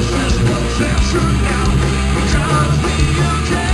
This is what's now, but